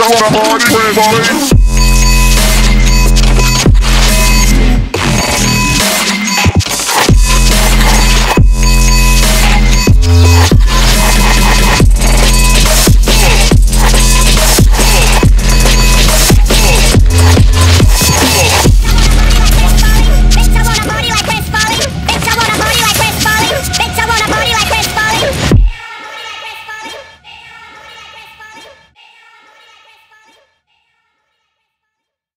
wanna party with me?